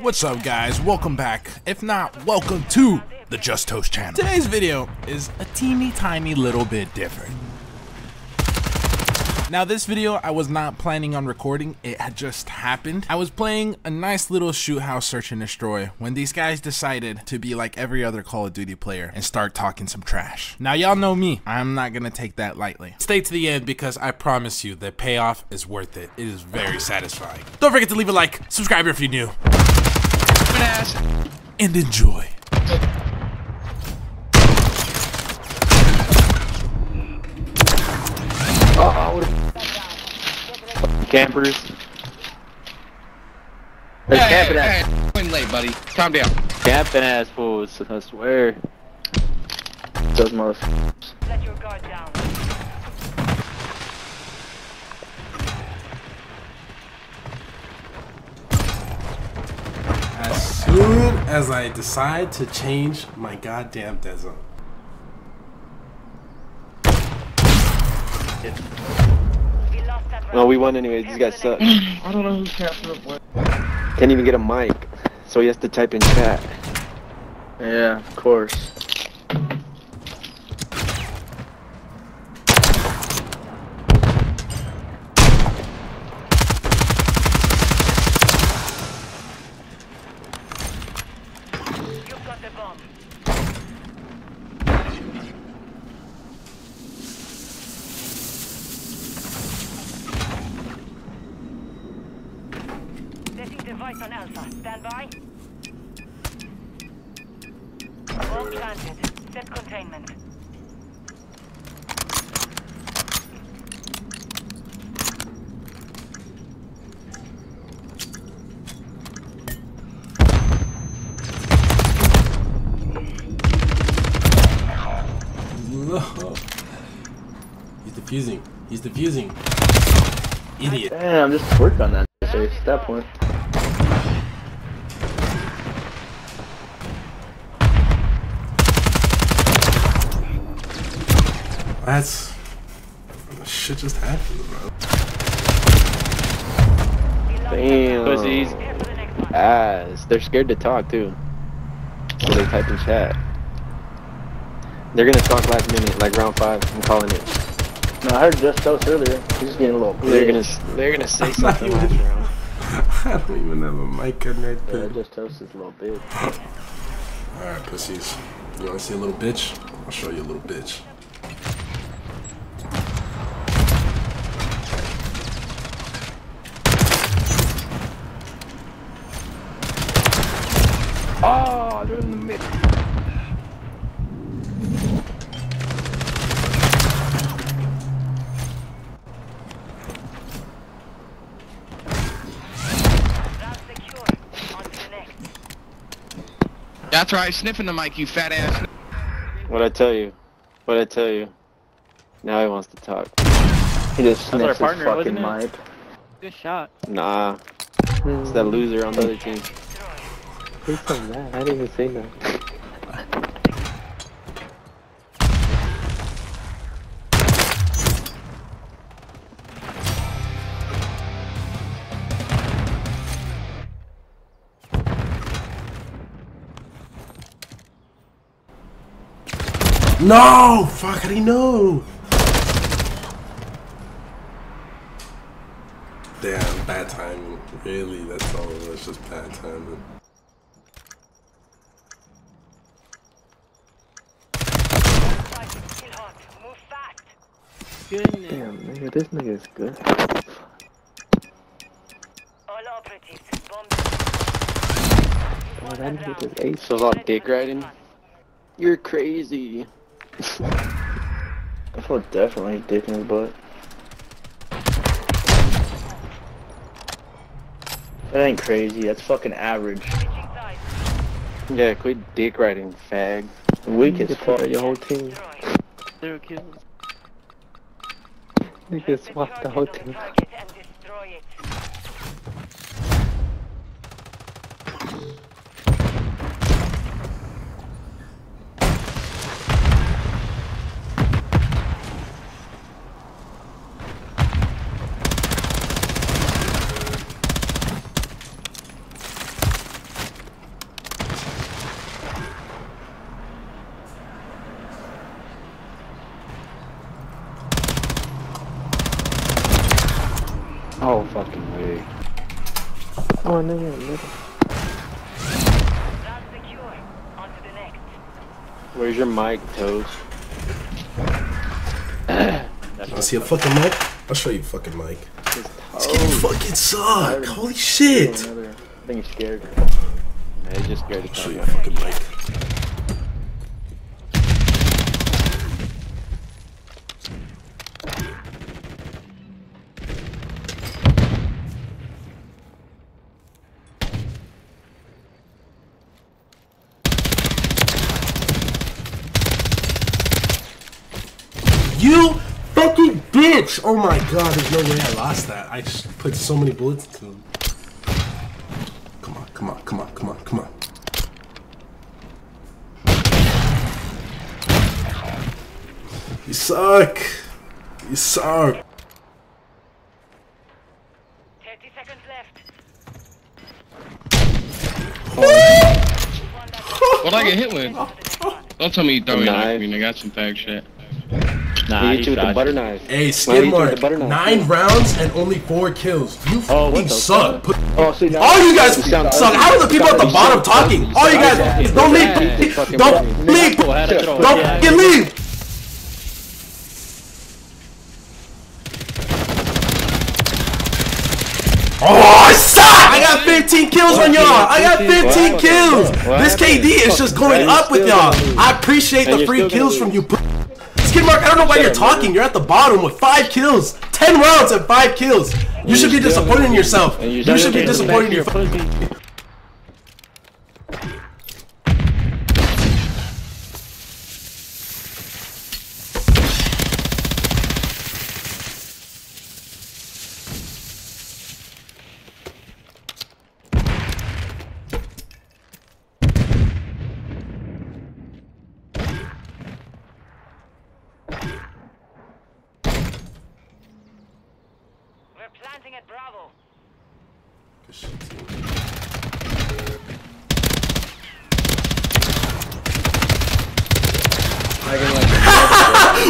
What's up guys, welcome back. If not, welcome to the Just Toast channel. Today's video is a teeny tiny little bit different. Now this video I was not planning on recording, it had just happened. I was playing a nice little shoot house search and destroy when these guys decided to be like every other Call of Duty player and start talking some trash. Now y'all know me, I'm not gonna take that lightly. Stay to the end because I promise you the payoff is worth it. It is very satisfying. Don't forget to leave a like, subscribe if you're new, and enjoy. Campers. There's Hey, camping hey, ass. hey, late, buddy. Calm down. Camping ass fools, I swear. Those motherfuckers. Let your guard down. As soon as I decide to change my goddamn dead zone. We lost that round. No, we won anyway. These guys suck. I don't know who's captain what. Can't even get a mic, so he has to type in chat. Yeah, of course. You've got the bomb. Setting device on Alpha. Stand by. Bomb planted. Set containment. No. He's defusing. He's defusing. Idiot. Damn, I'm just work on that. At that point. That's. Shit just happened, bro. Damn. Pussies. Prepare for the next one. Ass. They're scared to talk too. So they type in chat. They're gonna talk last minute, like round five. I'm calling it. No, I heard just Toast earlier. He's getting a little. They're gonna they're gonna say something last round. I don't even have a mic in right Yeah, there. just Toast is a little bitch. Alright, pussies. You wanna see a little bitch? I'll show you a little bitch. That's right, sniffing the mic, you fat ass. What I tell you? What I tell you? Now he wants to talk. He just our sniffs his partner, fucking mic. Good shot. Nah. It's that loser on the other team. Who's saying that? I didn't even say that. No! Fuck, how do you know? Damn, bad timing. Really, that's all. It's just bad timing. Fight is still hot. Move fast. Goodness. Damn, nigga, this nigga is good. All operatives. Bomb. Oh, that nigga just ace. So it's all dick riding? You're crazy. I feel definitely dick in his butt. That ain't crazy. That's fucking average. Yeah, quit dick riding, fag. Weak as fuck. Your whole team. Destroy. Zero kills. Nigga Set swapped the whole team. target and destroy it. fucking way. Oh, no, no, no. Round secure. The next. Where's your mic, Toast? I see a fucking mic. I'll show you fucking mic. His This game fucking suck. Holy shit. I think he's scared. Yeah, he's just scared to I'll show you a fucking mic. You fucking bitch! Oh my god, there's no way I lost that. I just put so many bullets into him. Come on, come on, come on, come on, come on. You suck. You suck. 30 seconds left. What I get hit with? Don't tell me you throw me Knife. like me, I got some fag shit. Nah, He hit you with the butter knife. Hey, Why Skid you the butter nine rounds and only four kills. You Oh, fucking suck. Put- Oh, see now. all you guys sound suck. ugly. How are the people at the bottom sound talking? ugly. All you guys, Yeah, don't leave. Don't leave. Go ahead and throw it. Don't Yeah. fucking leave. Oh, I suck! I got 15 kills on y'all. I got 15 kills. This KD is just going up with you're y'all. I appreciate the free kills from you. Mark, I don't know why you're talking. You're at the bottom with five kills, 10 rounds and five kills. You should be disappointed in yourself. You should be disappointed in your. Back to your pussy. We're planting at Bravo.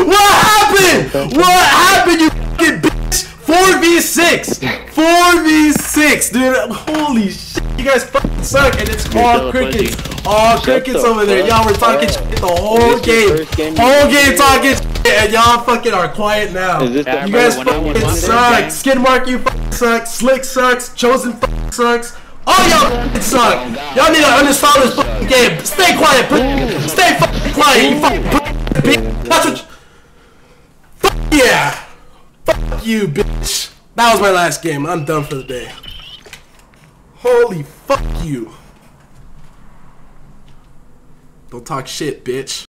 What happened? What happened, you fucking bitch? 4v6! 4v6, dude. Holy shit. You guys fucking suck, and it's all crickets. All crickets over there. Y'all were talking shit the whole Is this your game. game Whole game talking shit, and y'all fucking are quiet now. Is this Yeah, I the You guys remember when I fucking suck. game. Skid Mark, you fucking suck. Slick sucks. Chosen fucking sucks. All y'all fucking suck. Y'all need to uninstall this fucking game. Stay quiet, please. Stay fucking quiet, you fucking bitch. That's what. Fuck yeah. Fuck you, bitch. That was my last game. I'm done for the day. Holy fuck you. Don't talk shit, bitch.